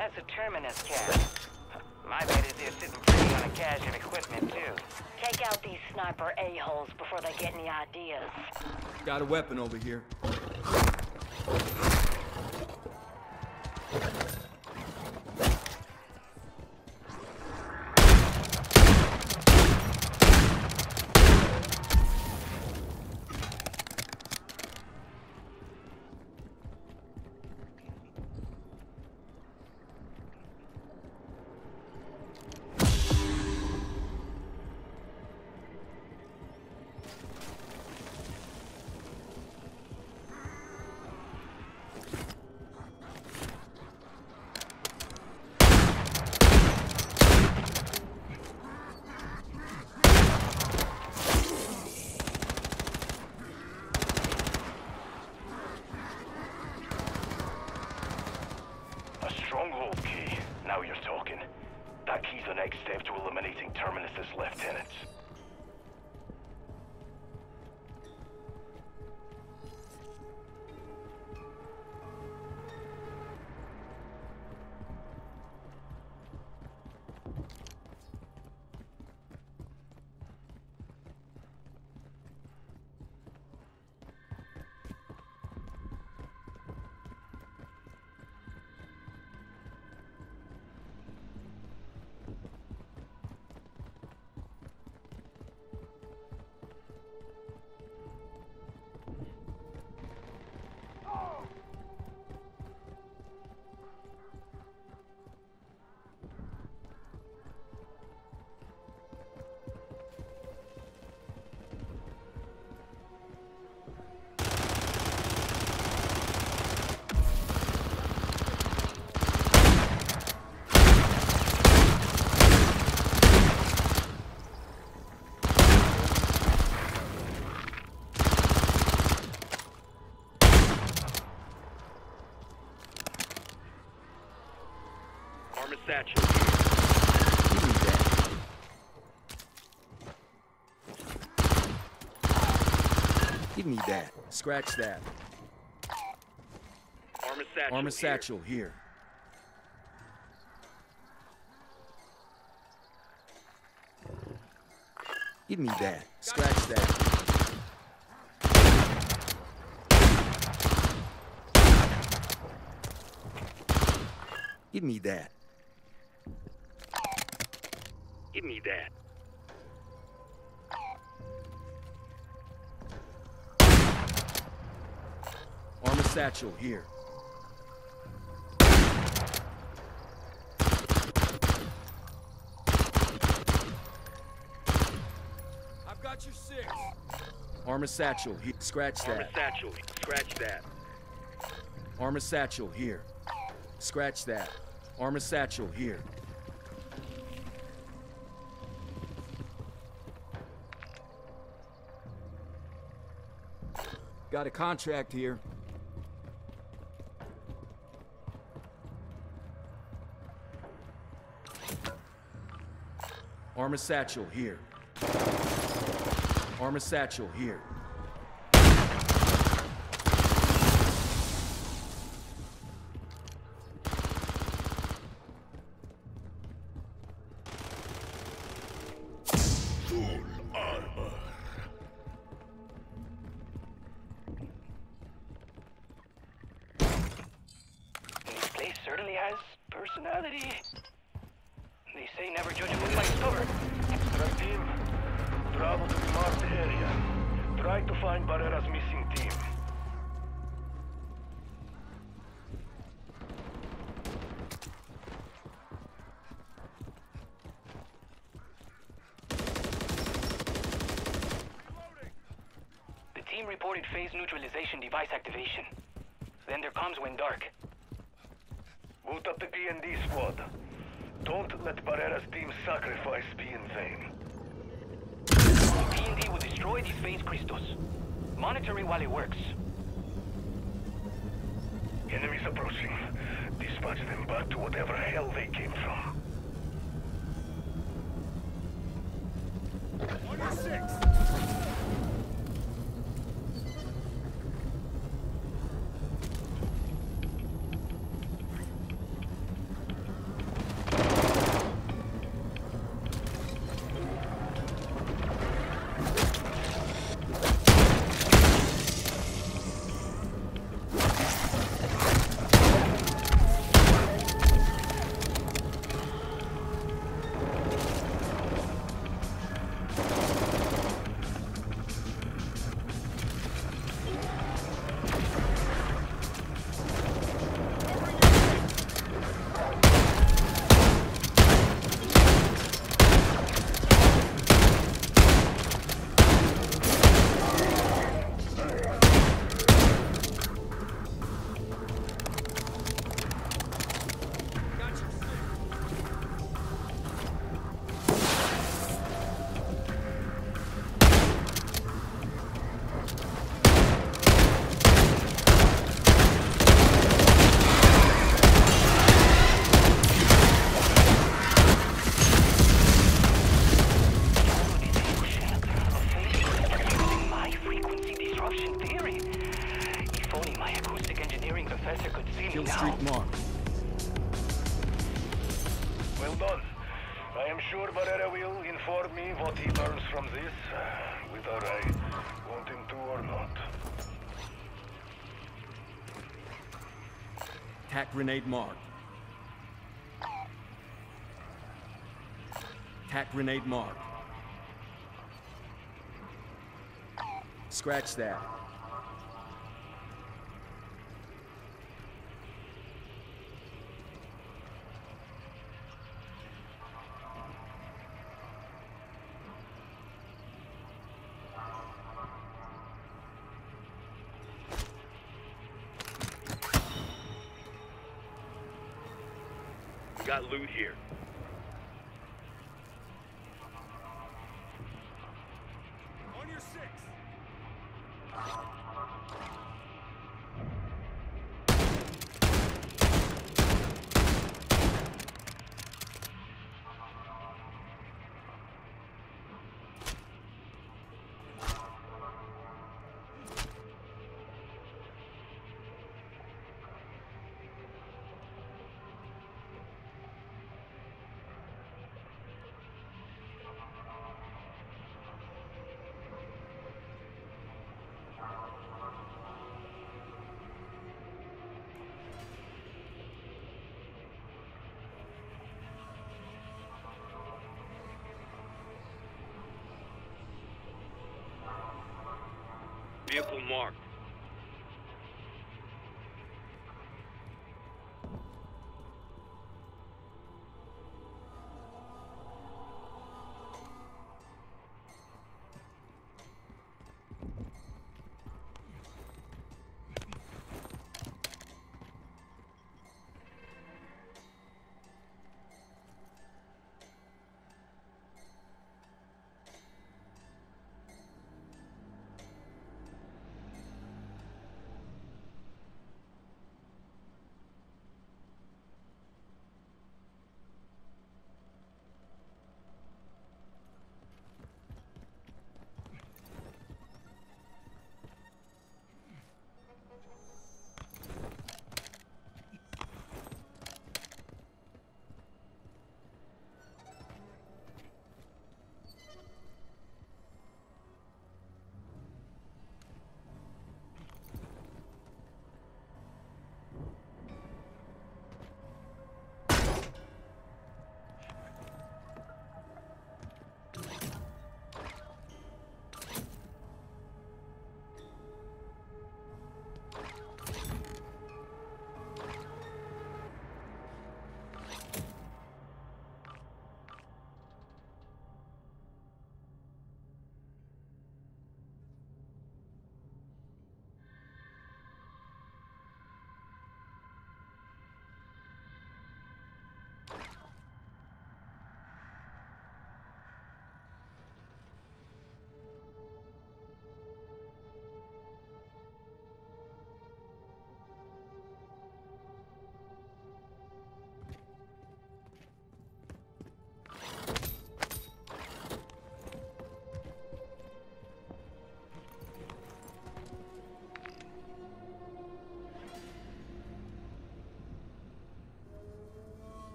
That's a Terminus cache. My bet is they're sitting pretty on a cache of equipment, too. Take out these sniper a-holes before they get any ideas. Got a weapon over here. Eliminating Terminus's lieutenants. Scratch that. Armor satchel. Armor here. here. Give me that. Scratch that. Give me that. Give me that. Satchel here. I've got your six. Armor satchel here. Scratch Armor that. satchel. Scratch that. Armor satchel here. Scratch that. Armor satchel here. Got a contract here. Armor satchel here. Armor satchel here. Personality. They say never judge a book by its cover. Team, travel to the marked area. Try to find Barrera's missing team. The team reported phase neutralization device activation. Then there comes when dark. Boot up the P&D squad. Don't let Barrera's team sacrifice be in vain. P&D will destroy these phase crystals. Monitor it while it works. Enemies approaching. Dispatch them back to whatever hell they came from. on. Well done. I am sure Barrera will inform me what he learns from this, whether I want him to or not. Tac grenade marked. Tac grenade marked. Scratch that. Got loot here. Vehicle marked.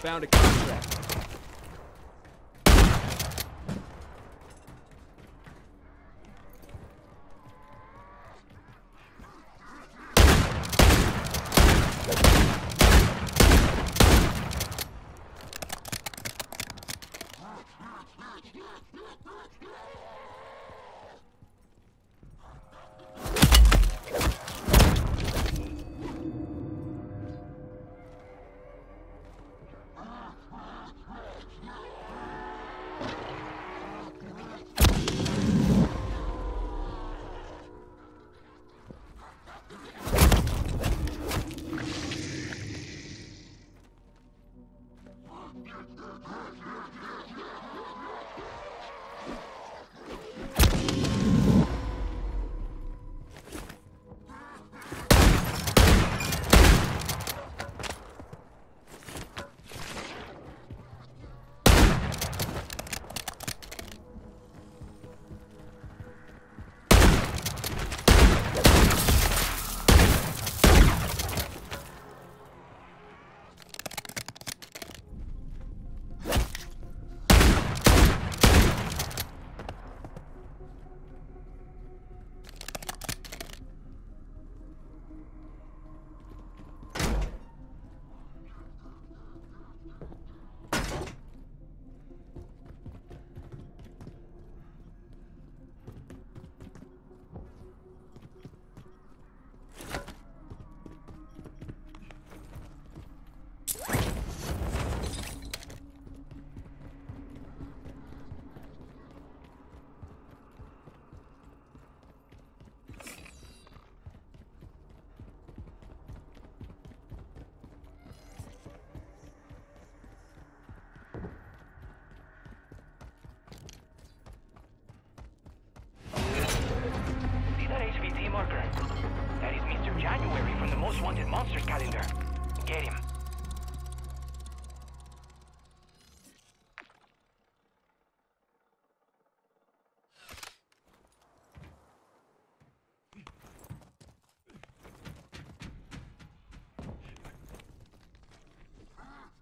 Found a contract. Monster's calendar. Get him.